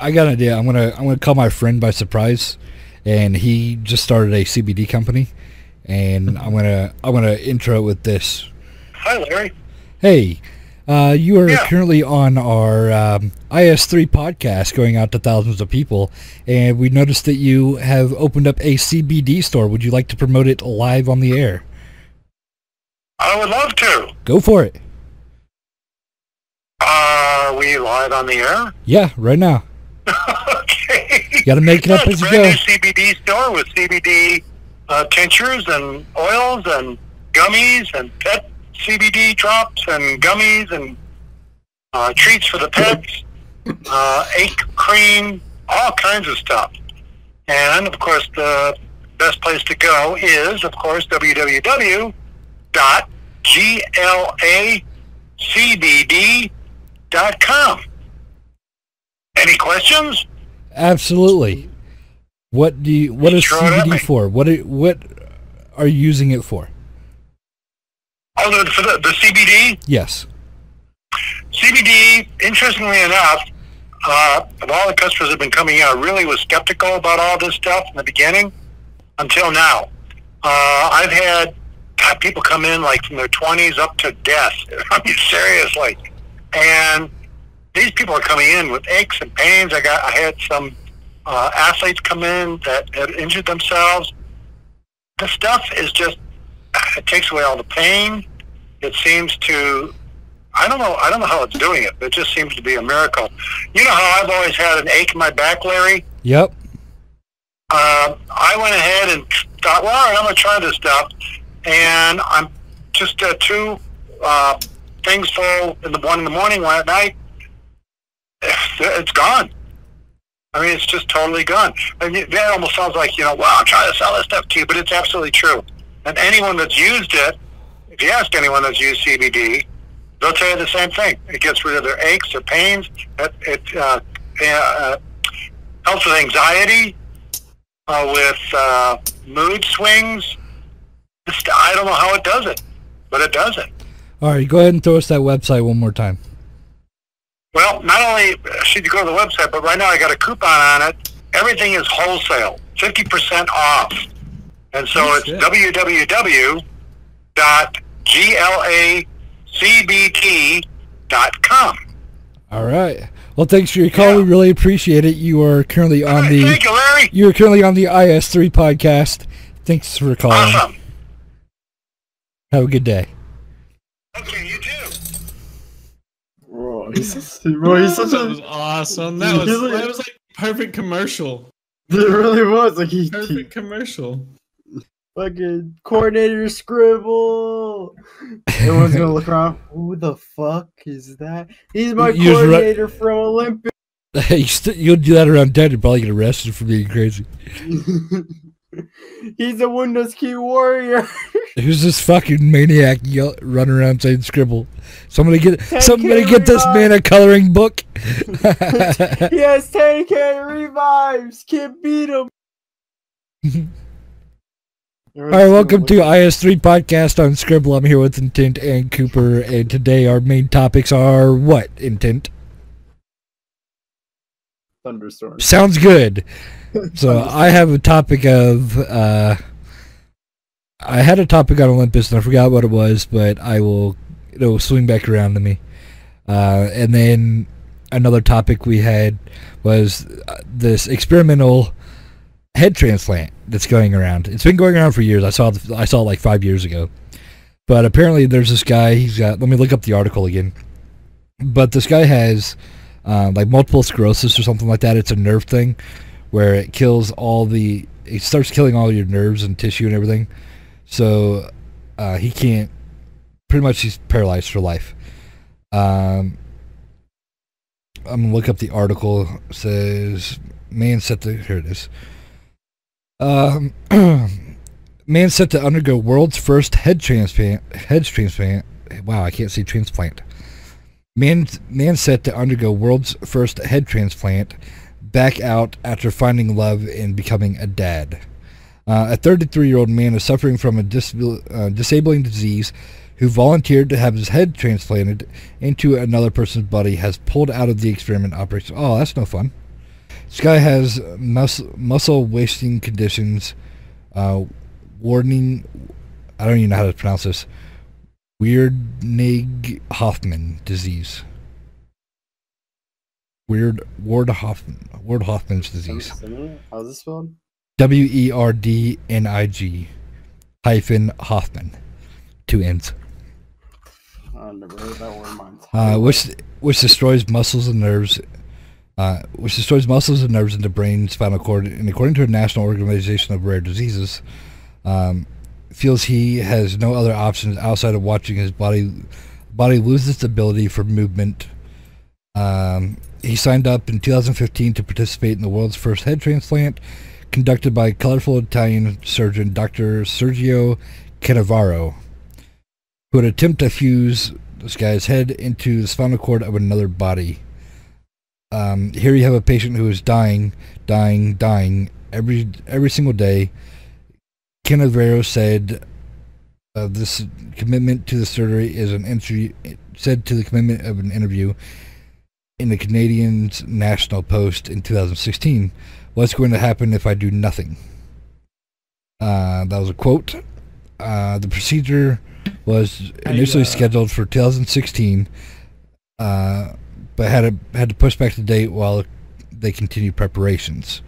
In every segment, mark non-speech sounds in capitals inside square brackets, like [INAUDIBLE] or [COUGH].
I got an idea. I'm gonna I'm gonna call my friend by surprise, and he just started a CBD company, and [LAUGHS] I'm gonna I'm gonna intro with this. Hi, Larry. Hey, uh, you are Yeah. currently on our um, IS3 podcast, going out to thousands of people, and we noticed that you have opened up a CBD store. Would you like to promote it live on the air? I would love to. Go for it. Are we live on the air? Yeah, right now. Okay. You got to make it up Yeah, as it's you go. brand new CBD store with CBD uh, tinctures and oils and gummies and pet CBD drops and gummies and uh, treats for the pets, uh, ache cream, all kinds of stuff. And of course, the best place to go is, of course, www.glacbd.com. Any questions? Absolutely. What do you? What is Throw it. CBD for? What? Are, what are you using it for? Oh, the, for the, the CBD? Yes. CBD, interestingly enough, uh, of all the customers that have been coming in, I really was skeptical about all this stuff in the beginning until now. Uh, I've had God, people come in like from their 20s up to death. [LAUGHS] I mean, seriously. And these people are coming in with aches and pains. I got, I had some uh, athletes come in that had injured themselves. The stuff is just, it takes away all the pain. It seems to I don't know. I don't know how it's doing it. But it just seems to be a miracle. You know how I've always had an ache in my back, Larry. Yep. Uh, I went ahead and thought, well, all right, I'm going to try this stuff, and I'm just uh, two uh, things full in the one in the morning, one at night. It's gone. I mean, it's just totally gone. And it- that almost sounds like you know, well, I'm trying to sell this stuff to you, but it's absolutely true. And anyone that's used it, if you ask anyone that's used CBD, they'll tell you the same thing. It gets rid of their aches, their pains. It, it uh, uh, helps with anxiety, uh, with uh, mood swings. I don't know how it does it, but it does it. All right. Go ahead and throw us that website one more time. Well, not only should you go to the website, but right now I got a coupon on it. Everything is wholesale, 50% off. And so Oh, it's shit. www.glacbd.com. All right. Well, thanks for your call. We really appreciate it. You are currently on the Thank you are currently on the IS3 podcast. Thanks for calling. Awesome. Have a good day. Okay, you too. Bro, he's, bro, he's such that was awesome. That was He's like- that was like perfect commercial. It really was like he, he Perfect commercial. fucking coordinator scribble. Everyone's gonna look around. [LAUGHS] Who the fuck is that? He's my You was right- coordinator from Olympia. [LAUGHS] you st- you'll do that around dead. You'll probably get arrested for being crazy. [LAUGHS] [LAUGHS] He's a Windows key warrior. [LAUGHS] Who's this fucking maniac yell- running around saying scribble? Somebody get 10K somebody get this revive. man a coloring book. [LAUGHS] yes, has 10k revives. Can't beat him. All right, welcome to IS3 podcast on Scribble. I'm here with Intent and Cooper, and today our main topics are what? Intent thunderstorm. sounds good. So I have a topic of uh, I had a topic on Olympus and I forgot what it was, but I will it'll swing back around to me. Uh, and then another topic we had was uh, this experimental head transplant that's going around. It's been going around for years. I saw I saw it like five years ago, but apparently there's this guy. He's got. Let me look up the article again. But this guy has uh, like multiple sclerosis or something like that. It's a nerve thing where it kills all the. It starts killing all your nerves and tissue and everything. So uh, he can't. Pretty much, he's paralyzed for life. Um, I'm gonna look up the article. It says man set to here it is. Um, [CLEARS THROAT] man set to undergo world's first head transplant. Head transplant. Wow, I can't see transplant. Man, man set to undergo world's first head transplant. Back out after finding love and becoming a dad. Uh, a 33-year-old man is suffering from a disabil- uh, disabling disease who volunteered to have his head transplanted into another person's body has pulled out of the experiment operation. Oh, that's no fun. This guy has mus- muscle wasting conditions, uh, warning. I don't even know how to pronounce this. Weird Werdnig Hoffman disease. Weird Ward Hoffman Ward Hoffman's disease. How's this spelled? W E R D N I G hyphen Hoffman. Two N's. I never heard that word in my Uh, which which destroys muscles and nerves. Uh, which destroys muscles and nerves in the brain, spinal cord, and according to the National Organization of Rare Diseases, um, feels he has no other options outside of watching his body body lose its ability for movement. Um, he signed up in 2015 to participate in the world's first head transplant, conducted by colorful Italian surgeon Dr. Sergio Canavero, who would attempt to fuse this guy's head into the spinal cord of another body. Um, here you have a patient who is dying, dying, dying every every single day. Canavero said uh, this commitment to the surgery is an interview. Said to the commitment of an interview in the Canadian's National Post in 2016. What's going to happen if I do nothing? Uh, that was a quote. Uh, the procedure was initially uh, scheduled for 2016, uh, but had to had to push back the date while they continued preparations.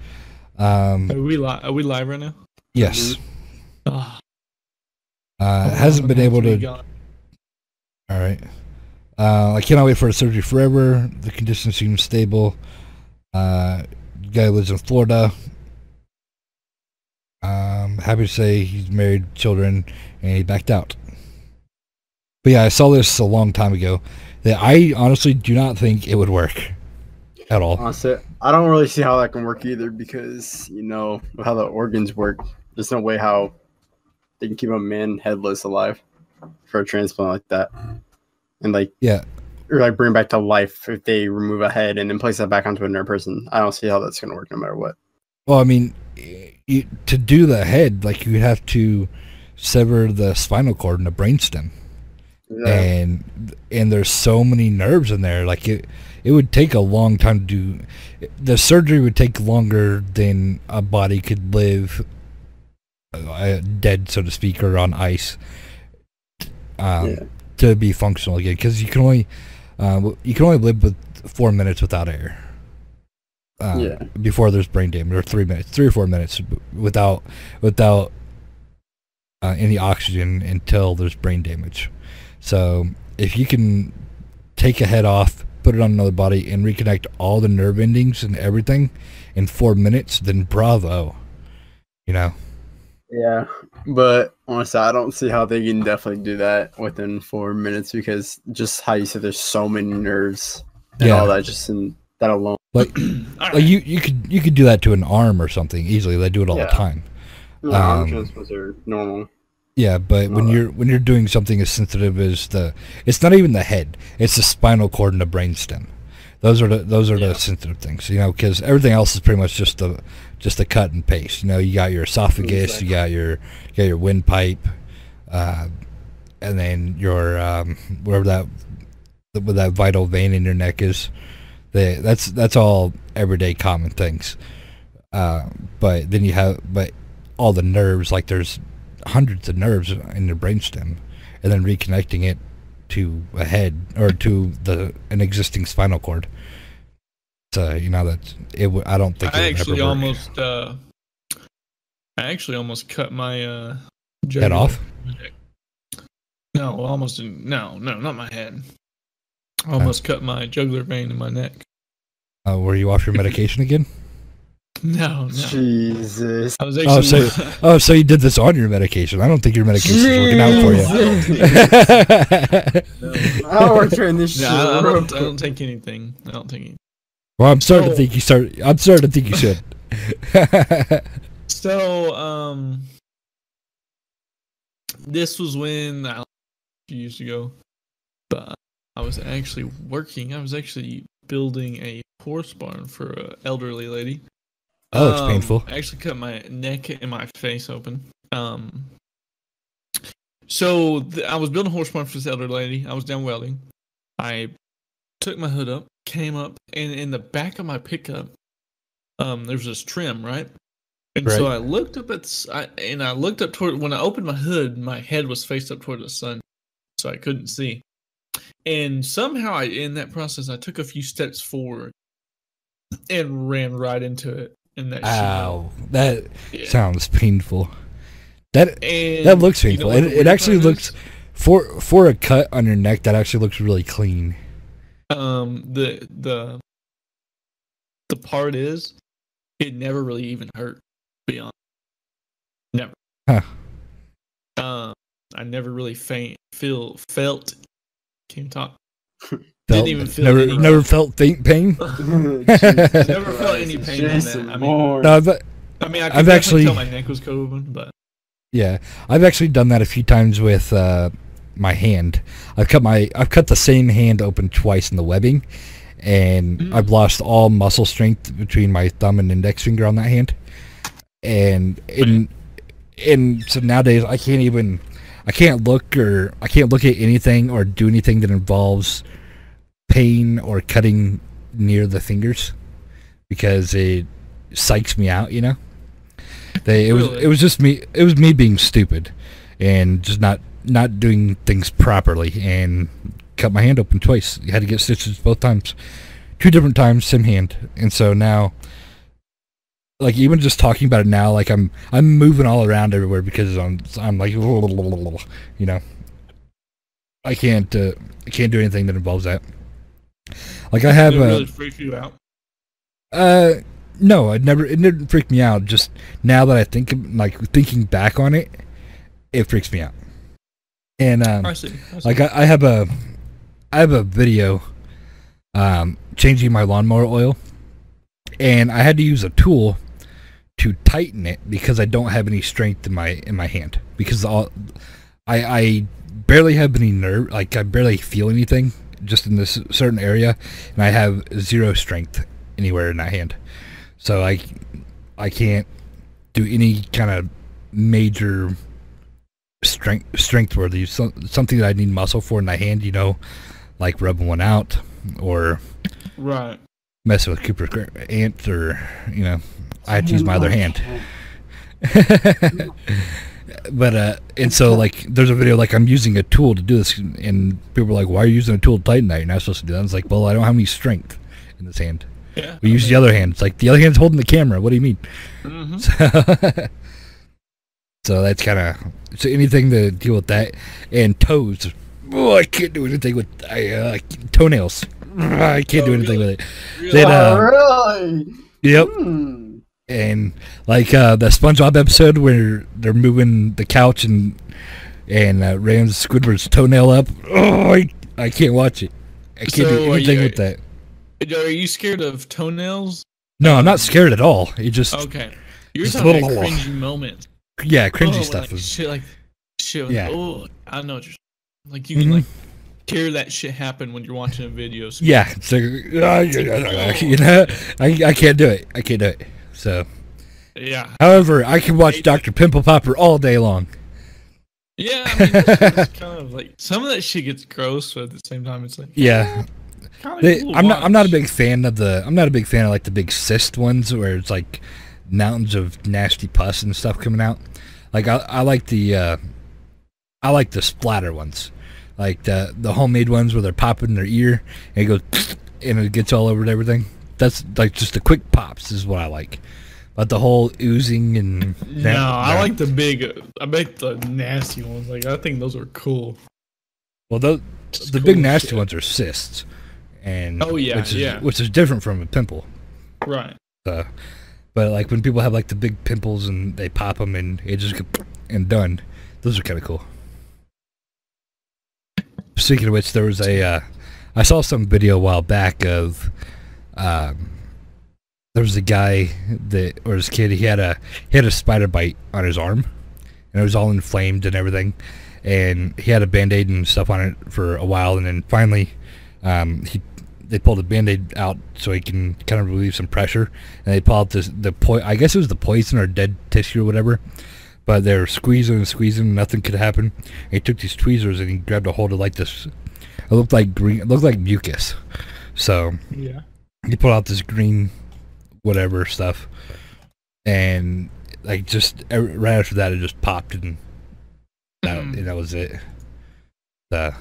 Um, Are we live? Are we live right now? yes, Ah, uh, how hasn't been able to. All right. Uh, I cannot wait for the surgery forever. The condition seems stable. Uh, guy lives in Florida. Um, happy to say he's married, children, and he backed out. But yeah, I saw this a long time ago. That I honestly do not think it would work at all. Honestly, I don't really see how that can work either because you know how the organs work. There's no way how they can keep a man headless alive for a transplant like that, and like Yeah, or like bring back to life if they remove a head and then place that back onto another person. I don't see how that's gonna work no matter what. Well, I mean, you, to do the head, like you have to sever the spinal cord and the brainstem. and and there's so many nerves in there like it it would take a long time to do the surgery would take longer than a body could live uh, dead so to speak or on ice um, Yeah. To be functional again because you can only uh, you can only live with four minutes without air uh, Yeah. before there's brain damage or three minutes three or four minutes without without uh, any oxygen until there's brain damage so if you can take a head off, put it on another body, and reconnect all the nerve endings and everything in four minutes, then bravo. You know? Yeah, but honestly, I don't see how they can definitely do that within four minutes because just how you said there's so many nerves and Yeah. all that just in that alone. Like, [CLEARS THROAT] like you, you could you could do that to an arm or something easily. They do it all Yeah. the time. No, Um, transplants are normal. Yeah, but when Uh, you're when you're doing something as sensitive as the, it's not even the head. It's the spinal cord and the brainstem. Those are the those are Yeah. the sensitive things, you know, because everything else is pretty much just the just a cut and paste. You know, you got your esophagus, you got your you got your windpipe, uh, and then your um, wherever that where that vital vein in your neck is. They, that's that's all everyday common things. Uh, but then you have but all the nerves like there's hundreds of nerves in your brainstem, and then reconnecting it to a head or to the an existing spinal cord. So you know that it. W- I don't think it I would actually almost uh I actually almost cut my uh head off. No, almost no, no, not my head. I almost cut my jugular vein in my neck. Uh, were you off your [LAUGHS] medication again? [LAUGHS] No, no. Jesus. I was Oh, so [LAUGHS] oh, so you did this on your medication? I don't think your medication is working out for you. How we're turning this shit I, I don't I don't take anything. I don't take anything. well, I'm starting to think you start. I'm starting to think you should. [LAUGHS] So, um, this was when I, a few years ago, but I was actually working. I was actually building a horse barn for an elderly lady. Oh, it's Um, painful. I actually cut my neck and my face open. Um, so th- I was building a horse barn for this elderly lady. I was down welding. I took my hood up, came up, and in the back of my pickup, um, there's this trim, right? And so I looked up at, I, and I looked up toward when I opened my hood, my head was faced up toward the sun, so I couldn't see. And somehow, I, in that process, I took a few steps forward and ran right into it. And that shit Ow, that Yeah. sounds painful. That And that looks you know painful. It, it actually looks is? for for a cut on your neck. That actually looks really clean. um the the the part is it never really even hurt. Beyond, never. Huh. Um, I never really faint feel felt. Can't talk. [LAUGHS] Felt, even feel never any- never felt faint pain. Jesus [LAUGHS] [LAUGHS] Never felt any Christ, pain in that. I mean- Moore. No, but I mean, I I've actually- tell my neck was open, but Yeah, I've actually done that a few times with uh, my hand. I've cut my I've cut the same hand open twice in the webbing, and Mm. I've lost all muscle strength between my thumb and index finger on that hand. And in and so nowadays I can't even I can't look or I can't look at anything or do anything that involves pain or cutting near the fingers because it psychs me out, you know. They it was it was just me it was me being stupid and just not not doing things properly and cut my hand open twice. You had to get stitches both times. Two different times, same hand. And so now like even just talking about it now, like I'm I'm moving all around everywhere because I'm I'm like you know. I can't uh, I can't do anything that involves that. Like I have it a really freaked you out. uh, no, it never. It didn't freak me out. Just now that I think, like thinking back on it, it freaks me out. And um, I see. I see. like I, I have a, I have a video, um, changing my lawnmower oil, and I had to use a tool to tighten it because I don't have any strength in my in my hand because all, I I barely have any nerve like I barely feel anything just in this certain area, and I have zero strength anywhere in that hand, so I I can't do any kind of major strength strength worthy so, something that I need muscle for in my hand, you know, like rubbing one out or right. messing with Cooper's gra- ant or you know, I had to use my other hand. [LAUGHS] but uh and so like there's a video like I'm using a tool to do this and people are like, Why are you using a tool to tighten that? You're not supposed to do that. I was like, Well, I don't have any strength in this hand. Yeah. We use the other hand. It's like the other hand's holding the camera. What do you mean? hmm So, [LAUGHS] so that's kind of so anything to deal with that and toes. Oh, I can't do anything with I, uh, toenails. I can't do Oh, anything really? with it. Then, oh, uh, really? Yep. Hmm. And like uh, the SpongeBob episode where they're moving the couch and and uh, Rams Squidward's toenail up. Oh, I, I can't watch it. I can't So, do anything you- with that. Are you scared of toenails? No, I'm not scared at all. It just Okay. You're Just talking about little- cringy [SIGHS] moments. yeah, cringy Oh, stuff like is shit like shit. Yeah. Yeah. Oh, I know what you're like. You can Mhm. like hear that shit happen when you're watching a video. So Yeah, so [LAUGHS] you know, I, I can't do it. I can't do it. So, yeah, however, I can watch Doctor Pimple Popper all day long. yeah. I mean, kind of like some of that shit gets gross, but at the same time, it's like Yeah, kind of They- cool I'm not. I'm not a big fan of the. I'm not a big fan of like the big cyst ones where it's like mountains of nasty pus and stuff coming out. Like I, I like the. Uh, I like the splatter ones, like the the homemade ones where they're popping their ear and it goes [LAUGHS] and it gets all over everything. That's like just the quick pops is what I like. But the whole oozing and No, I like the big. I like the nasty ones. Like I think those are cool. well those Just the big nasty shit. ones are cysts, and Oh, yeah, which is, yeah. which is different from a pimple. Right. Uh, but like when people have like the big pimples and they pop them and it just and done, those are kind of cool. Speaking of which, there was a uh, I saw some video a while back of um, there was a guy that or his kid he had a he had a spider bite on his arm and it was all inflamed and everything. And he had a band-aid and stuff on it for a while and then finally um, he they pulled the band-aid out so he can kind of relieve some pressure and they pulled out this the po- I guess it was the poison or dead tissue or whatever but they were squeezing and squeezing nothing could happen. And he took these tweezers and he grabbed a hold of like this it looked like green it looked like mucus. So Yeah. He pulled out this green whatever stuff, and like just right after that, it just popped and that, and that was it. Uh,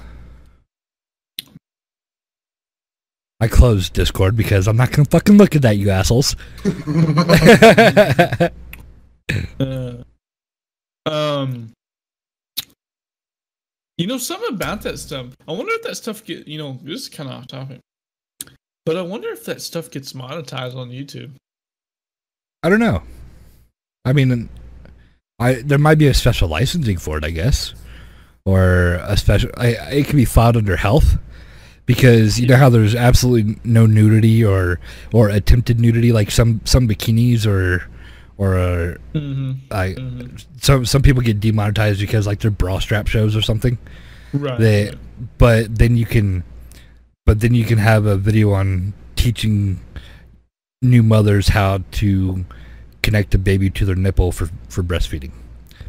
I closed Discord because I'm not gonna fucking look at that, you assholes. [LAUGHS] Uh, um, you know something about that stuff. I wonder if that stuff get you know this is kind of off topic, but I wonder if that stuff gets monetized on YouTube. I don't know. I mean, I there might be a special licensing for it, I guess, or a special. I, it can be filed under health because you know how there's absolutely no nudity or or attempted nudity, like some some bikinis or or uh, Mm-hmm. I hmm some some people get demonetized because like they're bra strap shows or something. Right. They, right. but then you can, but then you can have a video on teaching new mothers how to connect a baby to their nipple for for breastfeeding.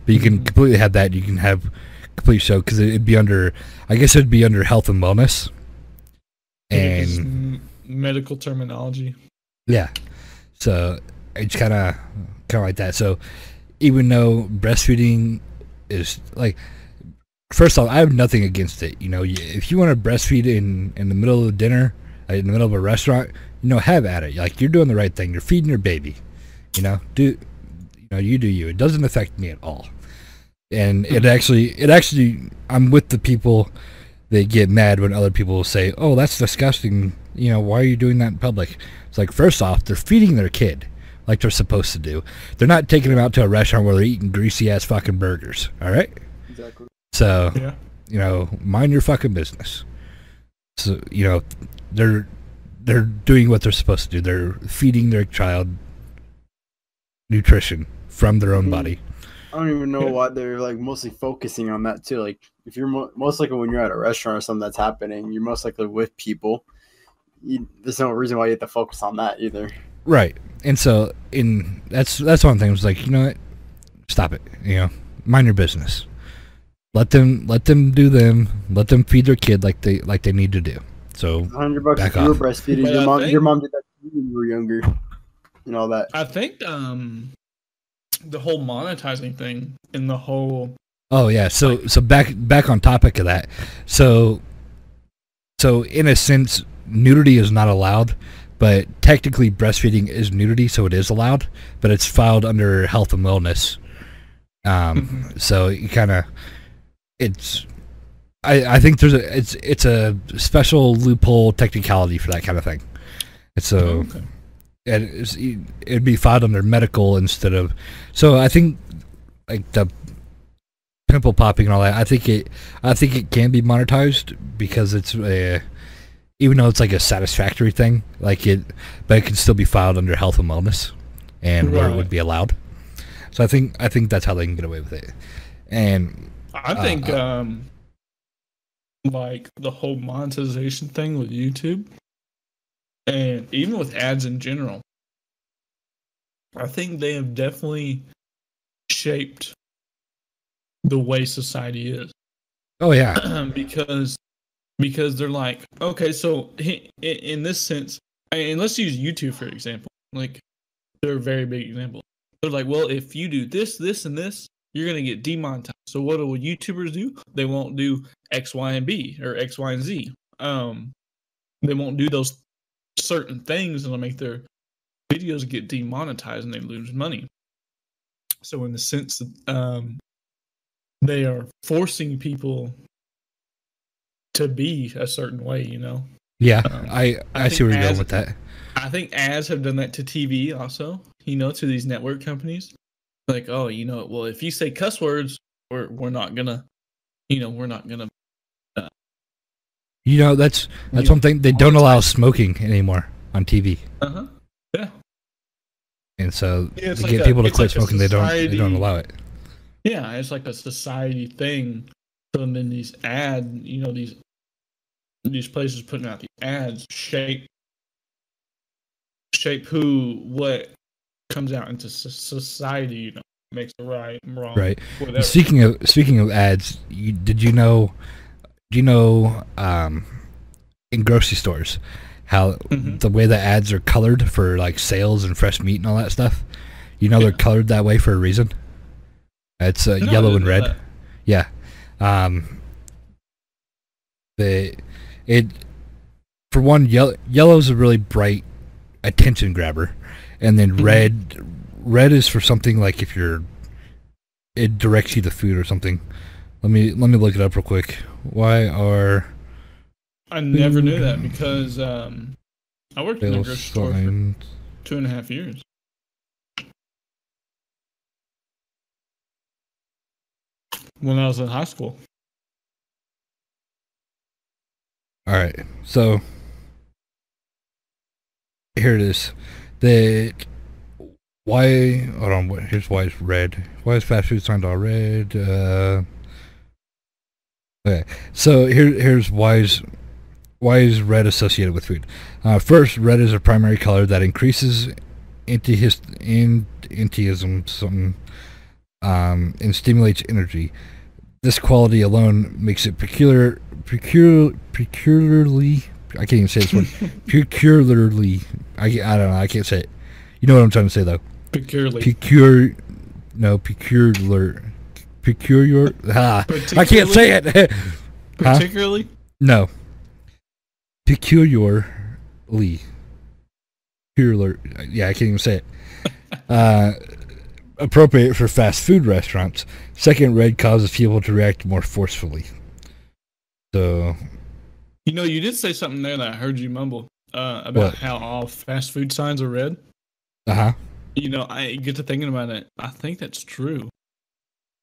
But you can Mhm. completely have that. You can have complete show because it'd be under, I guess it'd be under health and wellness. And medical terminology. yeah, so it's kind of kind of like that. So even though breastfeeding is like first off, I have nothing against it. You know, if you want to breastfeed in in the middle of dinner, uh, in the middle of a restaurant, you know, have at it. Like you're doing the right thing. You're feeding your baby. You know, do you know you do you. It doesn't affect me at all. And it actually, it actually, I'm with the people that get mad when other people say, "Oh, that's disgusting." You know, why are you doing that in public? It's like first off, they're feeding their kid like they're supposed to do. They're not taking them out to a restaurant where they're eating greasy ass fucking burgers. All right. Exactly. So Yeah. you know, mind your fucking business. So you know, they're they're doing what they're supposed to do. They're feeding their child nutrition from their own Mhm. body. I don't even know why they're like mostly focusing on that too. Like if you're mo- most likely when you're at a restaurant or something that's happening, you're most likely with people. You, there's no reason why you have to focus on that either. Right. And so in that's that's one thing. It was like, you know what? Stop it. You know, mind your business. Let them let them do them. Let them feed their kid like they like they need to do. So hundred bucks Back if you were off. breastfeeding. But Your I mom, think- your mom did that to you when you were younger. And all that. I think um the whole monetizing thing and the whole Oh yeah, so so back back on topic of that. So so in a sense nudity is not allowed, but technically breastfeeding is nudity, so it is allowed, but it's filed under health and wellness. Um so you kind of it's I I think there's a it's it's a special loophole technicality for that kind of thing. And so oh, okay. and it's, it'd be filed under medical instead of so i think like the pimple popping and all that i think it i think it can be monetized because it's a even though it's like a satisfactory thing like it but it can still be filed under health and wellness and where it would be allowed so i think i think that's how they can get away with it and I Uh, think uh, um like the whole monetization thing with YouTube and even with ads in general. I think they have definitely shaped the way society is. oh yeah [CLEARS THROAT] because because they're like okay so in this sense and let's use youtube for example like they're a very big example they're like well if you do this this and this you're going to get demonetized so what do youtubers do they won't do x y and b or x y and z um they won't do those certain things that'll make their videos get demonetized and they lose money so in the sense that um they are forcing people to be a certain way, you know. yeah Um, i i, I see where you're going with that I think ads have done that to TV also, you know, to these network companies. Like, oh, you know, well, if you say cuss words, we're we're not gonna, you know, we're not gonna. you know that's that's one thing they don't allow smoking anymore on tv Uh huh. Yeah. and so Yeah, to like get a- people to quit like smoking, they don't they don't allow it. Yeah, it's like a society thing. So then these ad, you know, these these places putting out the ads shape shape who what comes out into society. You know, makes it right, and wrong, Right. Whatever. Speaking of speaking of ads, you, did you know? Do you know um, in grocery stores how Mhm. the way the ads are colored for like sales and fresh meat and all that stuff. You know they're colored that way for a reason. It's uh, No, yellow and red. that. Yeah. Um the it for one yellow yellow's a really bright attention grabber and then Mhm. red red is for something like if you're it directs you to food or something. Let me let me look it up real quick. Why are I never knew that because um, I worked in a grocery store for two and a half years. When I was in high school. All right. So here it is. The why hold on, here's why it's red. Why is fast food signed all red? Uh Okay. So here here's why is why is red associated with food? Uh, first, red is a primary color that increases antihist in antiism something um, and stimulates energy. This quality alone makes it peculiar, peculiar, peculiarly. I can't even say this word. [LAUGHS] peculiarly. I, I don't know. I can't say it. You know what I'm trying to say though. Peculiarly. Peculiar. No, peculiar. Peculiar. Ah, I can't say it. [LAUGHS] Huh? Particularly? no. Peculiarly. Peculiar. Yeah, I can't even say it. [LAUGHS] Uh, appropriate for fast food restaurants. Second, red causes people to react more forcefully. So, You know, you did say something there that I heard you mumble uh, about What? how all fast food signs are red. uh huh. You know, I get to thinking about it. I think that's true.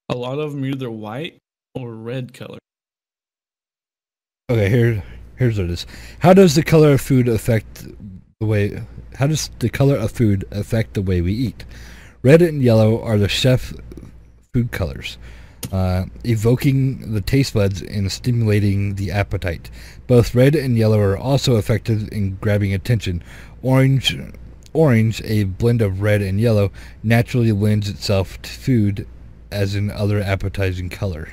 A lot of them either white or red color. Okay, here, here's what it is. How does the color of food affect the way? How does the color of food affect the way we eat? Red and yellow are the chef food colors, uh, evoking the taste buds and stimulating the appetite. Both red and yellow are also effective in grabbing attention. Orange, orange, a blend of red and yellow, naturally lends itself to food, as in other appetizing color.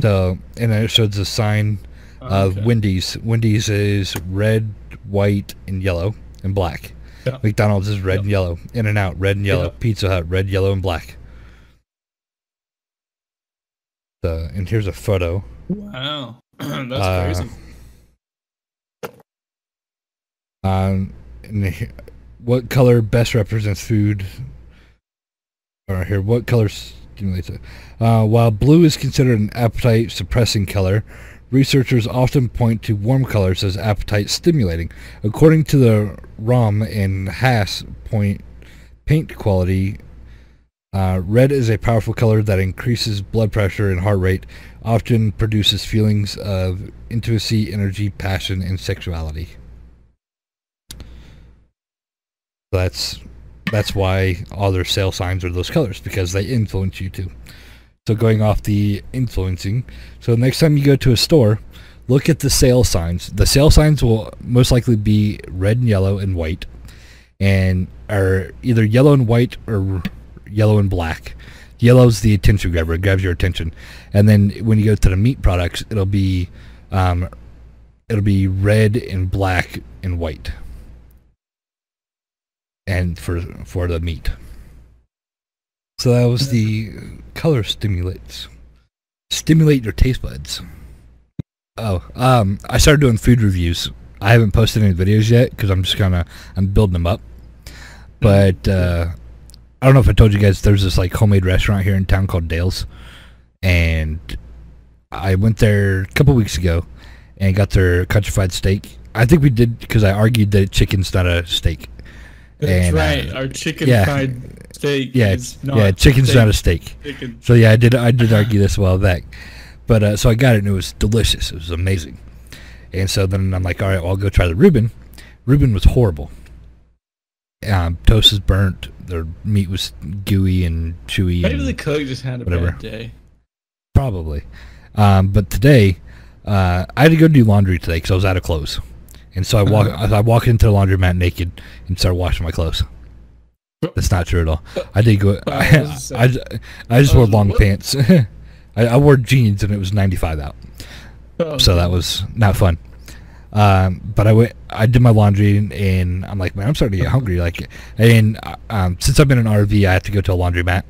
So, and it shows a sign of Okay. Wendy's. Wendy's is red, white, and yellow and black. Yeah. McDonald's is red and yellow. In and Out red and yellow. Yeah. Pizza Hut red, yellow, and black. So, and here's a photo. Wow. [CLEARS THROAT] that's Uh, crazy. Um, and what color best represents food? Or here, what color stimulates it? Uh, while blue is considered an appetite suppressing color, researchers often point to warm colors as appetite stimulating. According to the Rohm and Haas point paint quality, uh, red is a powerful color that increases blood pressure and heart rate, often produces feelings of intimacy, energy, passion, and sexuality. That's that's why all their sale signs are those colors because they influence you too. So going off the influencing, so next time you go to a store, look at the sale signs. The sale signs will most likely be red and yellow and white, and are either yellow and white or yellow and black. Yellow's the attention grabber; it grabs your attention. And then when you go to the meat products, it'll be um, it'll be red and black and white and for for the meat. So that was the color stimulates. Stimulate your taste buds. Oh, um, I started doing food reviews. I haven't posted any videos yet because I'm just of I'm building them up. But uh, I don't know if I told you guys there's this like homemade restaurant here in town called Dale's, and I went there a couple weeks ago and got their country fried steak. I think we did because I argued that chicken's not a steak. That's and, uh, right. Our chicken yeah. fried steak Yeah, is not yeah, chicken's steak. not a steak. chicken. So yeah, I did I did [LAUGHS] argue this a while back, but uh, so I got it and it was delicious. It was amazing, and so then I'm like, all right, well, I'll go try the Reuben. Reuben was horrible. Um, toast is burnt. The meat was gooey and chewy. Maybe and the cook just had a whatever. bad day. probably. Um, but today, uh, I had to go do laundry today because I was out of clothes, and so I walk. [LAUGHS] I walk into the laundromat naked and start washing my clothes. That's not true at all. I did go. I, what was it I. I just wore long pants. [LAUGHS] I, I wore jeans and it was 95 out, Oh, so that was not fun. Um, but I went, I did my laundry, and, and I'm like, man, I'm starting to get hungry. Like, and um, since I've been in an RV, I have to go to a laundromat,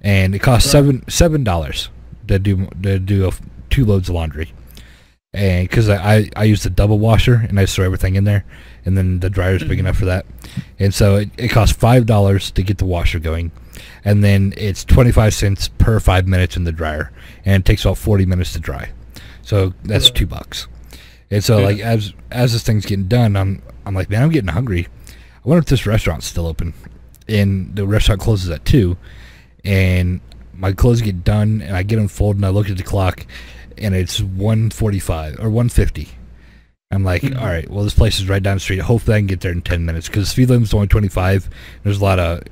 and it costs seven seven dollars to do to do a, two loads of laundry, and because I, I I use the double washer and I throw everything in there, and then the dryer's big Mhm. enough for that, and so it, it costs five dollars to get the washer going, and then it's twenty five cents per five minutes in the dryer, and it takes about forty minutes to dry, so that's Right. two bucks. And so Yeah. like as as this thing's getting done, I'm I'm like, man, I'm getting hungry. I wonder if this restaurant's still open. And the restaurant closes at two, and my clothes get done, and I get them folded, and I look at the clock, and it's one forty-five or one fifty. I'm like, Mhm. all right, well, this place is right down the street. Hopefully, I can get there in ten minutes because speed limit's only twenty-five. There's a lot of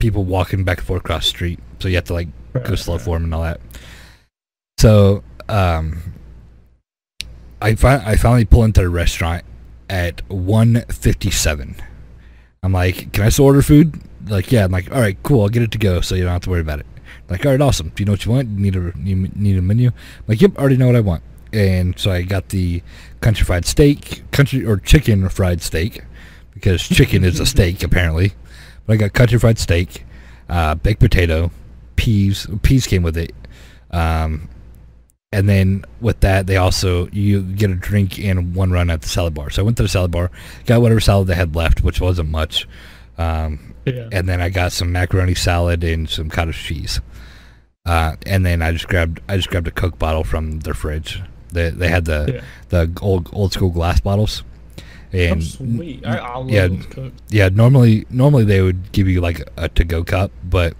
people walking back and forth across the street, so you have to like go slow right. for them and all that. So, um, I fi- I finally pull into the restaurant at 157. I'm like, "Can I still order food?" Like, yeah. I'm like, "All right, cool. I'll get it to go, so you don't have to worry about it." Like, all right, awesome. Do you know what you want? You need a you need a menu? I'm like, yep, already know what I want. And so I got the country fried steak, country or chicken fried steak, because chicken is a steak apparently. But I got country fried steak, uh, baked potato, peas. Peas came with it. Um, and then with that, they also you get a drink and one run at the salad bar. So I went to the salad bar, got whatever salad they had left, which wasn't much. Um, Yeah. and then I got some macaroni salad and some cottage cheese. Uh, and then I just grabbed I just grabbed a Coke bottle from their fridge. They they had the Yeah. the old old school glass bottles. Oh, And sweet. I, I love yeah, yeah, normally normally they would give you like a to go cup, but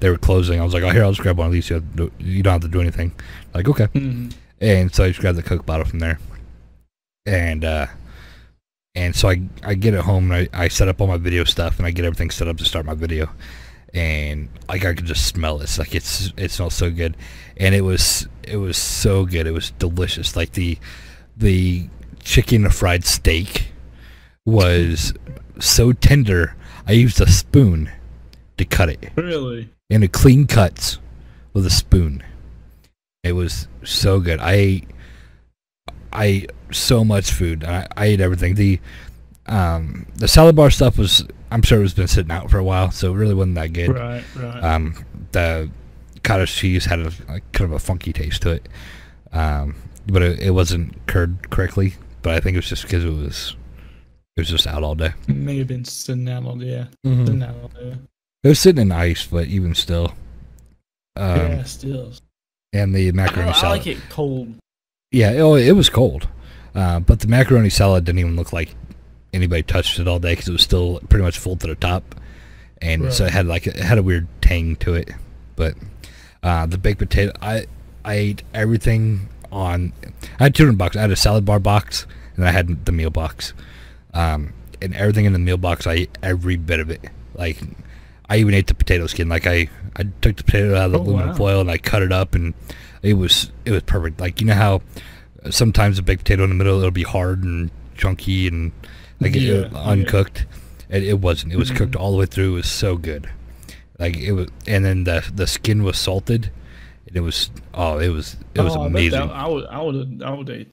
they were closing. I was like, oh here, I'll just grab one of these. You, do- you don't have to do anything. Like okay. Mhm. And so I just grabbed the Coke bottle from there. And uh and so I I get it home and I, I set up all my video stuff and I get everything set up to start my video. And like I could just smell it. It's like it's it smells so good. And it was it was so good. It was delicious. Like the the chicken fried steak was so tender I used a spoon to cut it Really? and it clean cuts with a spoon. It was so good. I ate, I ate so much food. I, I ate everything. The um the salad bar stuff was I'm sure it was been sitting out for a while, so it really wasn't that good. Right, right. Um, the cottage cheese had a, a kind of a funky taste to it, um, but it, it wasn't curd correctly. But I think it was just because it was it was just out all day. It May have been sitting out all yeah. Mm-hmm. Sitting out all day. It was sitting in ice, but even still. Um, yeah, still. and the macaroni I salad. I like it cold. Yeah, oh, it was cold, uh, but the macaroni salad didn't even look like anybody touched it all day because it was still pretty much full to the top, and so it had like it had a weird tang to it. But uh, the baked potato, I I ate everything on. I had two different boxes. I had a salad bar box, and I had the meal box. Um, and everything in the meal box, I ate every bit of it. Like I even ate the potato skin. Like I I took the potato out of the Oh, aluminum wow. foil and I cut it up, and it was it was perfect. Like you know how sometimes a baked potato in the middle it'll be hard and chunky and like it- Yeah, yeah. uncooked. It, it wasn't. It was cooked Mhm. all the way through. It was so good. Like it was, and then the the skin was salted. And it was oh, it was it was Oh, I amazing. That, I would, I would, I would eat.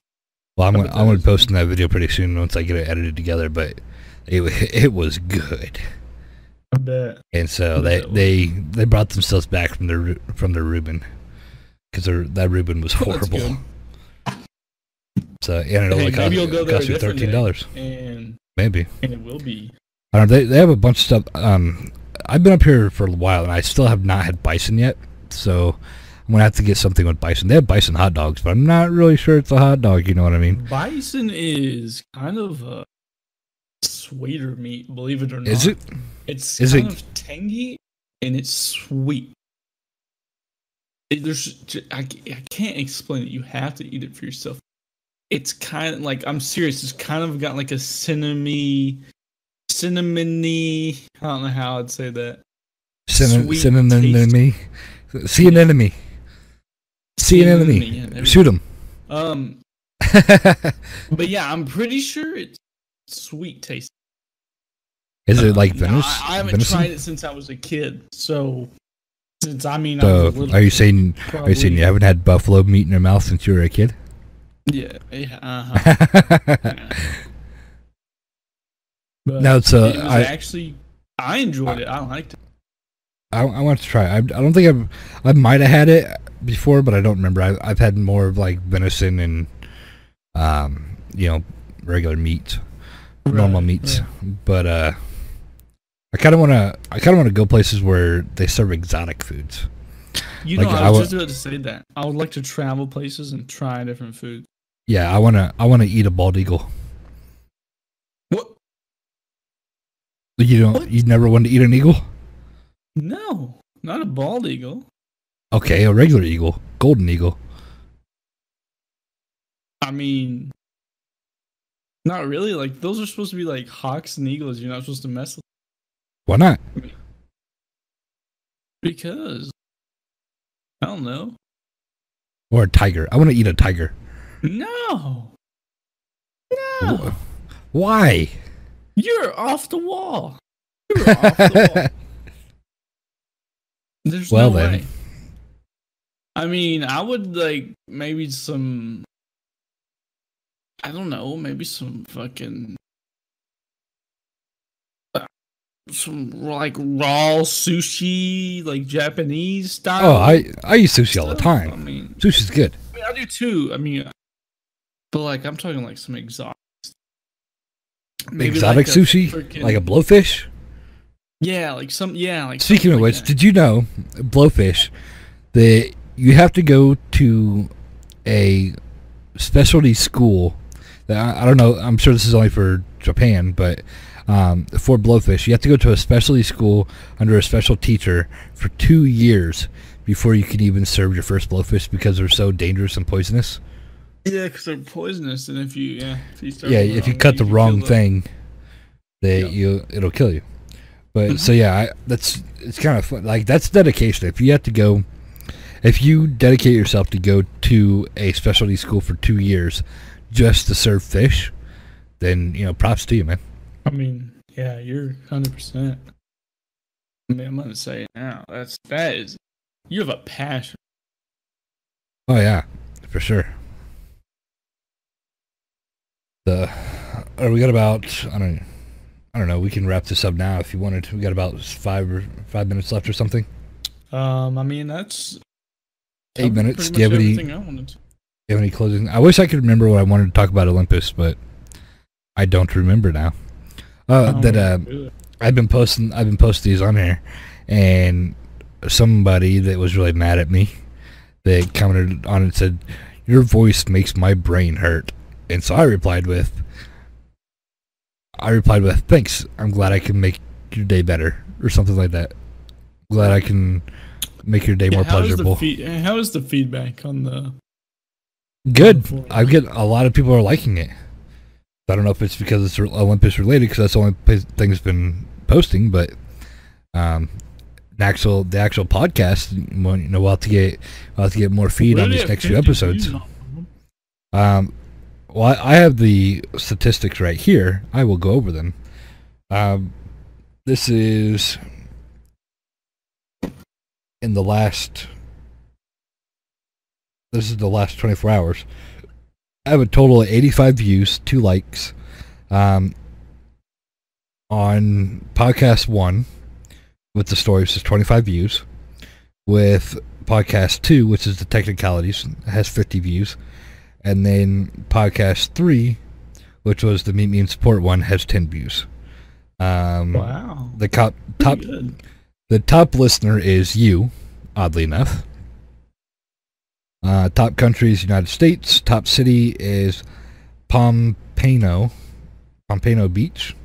well, I'm I gonna, I'm gonna post that video pretty soon once I get it edited together. But it [LAUGHS] it was good. I bet. And so they they they brought themselves back from their from their Reuben because that Reuben was horrible. So and it only cost, maybe you'll go there cost a me thirteen dollars, and maybe. and it will be. I don't know. They they have a bunch of stuff. Um, I've been up here for a while and I still have not had bison yet. So I'm gonna have to get something with bison. They have bison hot dogs, but I'm not really sure it's a hot dog. You know what I mean? Bison is kind of a sweeter meat, believe it or not. Is it? It's is kind it- of tangy and it's sweet. It- there's, I, I can't explain it. You have to eat it for yourself. It's kind of like I'm serious. It's kind of got like a cinnamony, cinnamony. I don't know how I'd say that. Sweet send an enemy. See an enemy. See an enemy. yeah, there we Shoot him. Um, [LAUGHS] but yeah, I'm pretty sure it's sweet taste. Is it like No, venison? I, I haven't venison? tried it since I was a kid. So since I mean, I was a So, little are you saying are you saying you haven't had buffalo meat in your mouth since you were a kid? Yeah, yeah, uh-huh. yeah. [LAUGHS] But No, it's, uh, it I- actually I enjoyed it. I liked it. I, I want to try. I, I don't think I've I might have had it before, but I don't remember. I, I've had more of like venison and um you know regular meat, normal Right, meats. right. But uh, I kind of want to. I kind of want to go places where they serve exotic foods. You Like, know, I I was wa- just about to say that. I would like to travel places and try different food. Yeah, I want to. I want to eat a bald eagle. What? You don't. What? You never wanted to eat an eagle? No, not a bald eagle. Okay, a regular eagle, golden eagle. I mean, not really. Like those are supposed to be like hawks and eagles. You're not supposed to mess with Why not? because I don't know. Or a tiger. I want to eat a tiger. No, no, Why? you're off the wall. You're off the wall. [LAUGHS] There's Well, no then. way. I mean, I would like maybe some. I don't know, maybe some fucking. uh, Some like raw sushi, like Japanese style. Oh, I I eat sushi all the time. I mean, Sushi's good. I mean, I do too. I mean, but like I'm talking like some exotic. Maybe exotic like a sushi, freaking- like a blowfish. Yeah, like some. Yeah, like. Speaking of something which, that. did you know blowfish? That you have to go to a specialty school. That I, I don't know. I'm sure this is only for Japan, but um, for blowfish, you have to go to a specialty school under a special teacher for two years before you can even serve your first blowfish because they're so dangerous and poisonous. Yeah, because they're poisonous, and if you yeah, if you start yeah, if you cut way, the wrong thing, they Yeah. you it'll kill you. But Mhm. so yeah, I, that's it's kind of fun. Like that's dedication. If you have to go, if you dedicate yourself to go to a specialty school for two years just to serve fish, then you know props to you, man. I mean, yeah, you're hundred percent. I mean, I'm gonna say it now. That's that is. You have a passion. Oh yeah, for sure. The, or we got about I don't, I don't know. We can wrap this up now if you wanted. We got about five or five minutes left or something. Um, I mean, that's Eight minutes. Do you have any? everything I wanted to. you have any closing? I wish I could remember what I wanted to talk about Olympus, but I don't remember now. Uh, Oh, that uh. I've been posting. I've been posting these on here, and somebody that was really mad at me, that commented on it and said, "Your voice makes my brain hurt," and so I replied with, I replied with, "Thanks. I'm glad I can make your day better," or something like that. Glad I can make your day Yeah, more how is pleasurable. fe- how is the feedback on the? Good. I get a lot of people are liking it. I don't know if it's because it's Olympus related, because that's the only place thing's been posting. But um, the actual the actual podcast, you know, we'll have to get we'll have to get more feed on these next few episodes. views on them. Um, well, I, have the statistics right here. I will go over them. Um, this is in the last. This is the last 24 hours. I have a total of 85 views, two likes, um, on podcast one, with the story, which is 25 views, with podcast two, which is the technicalities, has 50 views, and then podcast three, which was the Meet Me and Support one, has 10 views. Um, Wow. The top top the top listener is you, oddly enough. Uh, top country is United States. Top city is Pompano, Pompano Beach.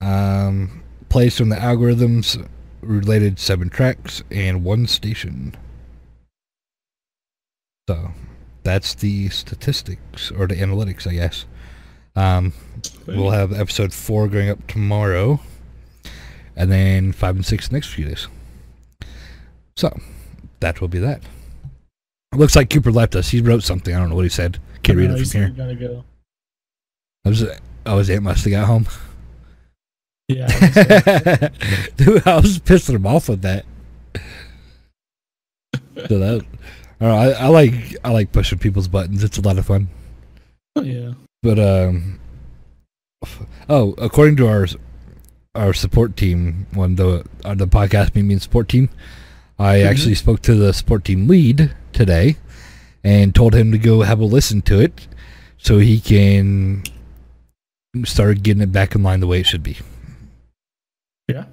Um, placed on the algorithms related seven tracks and one station. So, that's the statistics or the analytics, I guess. Um, We'll have episode four going up tomorrow, and then five and six the next few days. So that will be that. It looks like Cooper left us. He wrote something. I don't know what he said. Can't read it from here. Gotta go. I was, oh, his aunt must have got home. Yeah. I. [LAUGHS] Dude, I was pissing him off with that. So that, I, know, I, I like I like pushing people's buttons. It's a lot of fun. Oh yeah. But um, oh, according to our our support team, when the uh, the podcast me mean support team, I Mhm. actually spoke to the support team lead today, and told him to go have a listen to it, so he can start getting it back in line the way it should be. Yeah.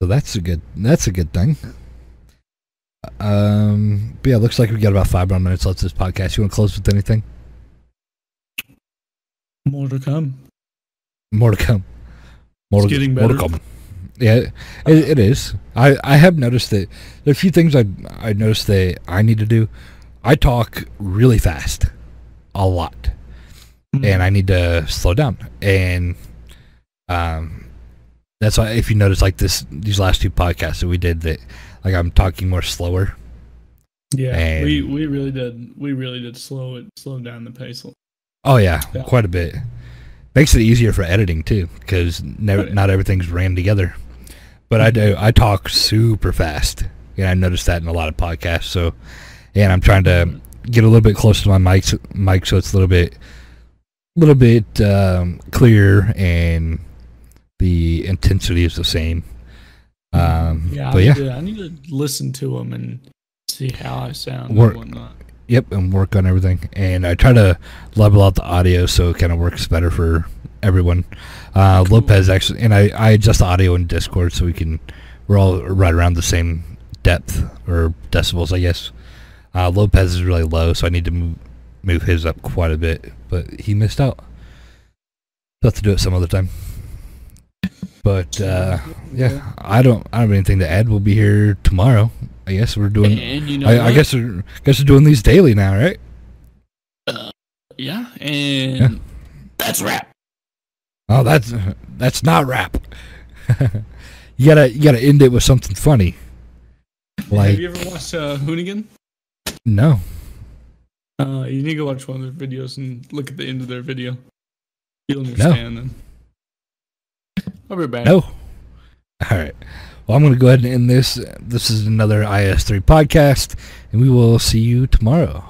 So that's a good that's a good thing. Um, but yeah, looks like we got about five more minutes left of this podcast. You want to close with anything? More to come. More to come. More It's to, getting more to come. Yeah, it, it is. I, I have noticed that there are a few things I I noticed that I need to do. I talk really fast, a lot, Mm. and I need to slow down. And um, that's why if you notice, like this, these last two podcasts that we did, that like I'm talking more slower. yeah, and- we we really did. We really did slow it, slow down the pace. Oh yeah, Yeah. quite a bit. Makes it easier for editing too, because never, not everything's rammed together. But I do. I talk super fast, and I noticed that in a lot of podcasts. So, and I'm trying to get a little bit closer to my mic, mic so it's a little bit, a little bit um, clearer, and the intensity is the same. Um, Yeah, but I yeah, need, to, I need to listen to them and see how I sound Work- and whatnot. Yep, and work on everything. And I try to level out the audio so it kind of works better for everyone. Uh, Cool. Lopez actually, and I, I adjust the audio in Discord so we can, we're all right around the same depth or decibels, I guess. Uh, Lopez is really low, so I need to move, move his up quite a bit, but he missed out. We'll have to do it some other time. But uh, yeah, I don't, I don't have anything to add. We'll be here tomorrow. I guess we're doing. And you know, I, I guess we're, guess we're doing these daily now, right? yeah, and Yeah. that's rap. Oh, that's that's not rap. [LAUGHS] you gotta you gotta end it with something funny. Like Have you ever watched uh, Hoonigan? no, Uh, you need to watch one of their videos and look at the end of their video. You'll understand then. I'll be back. no. All right. Well, I'm gonna go ahead and end this. This is another IS3 podcast, and we will see you tomorrow.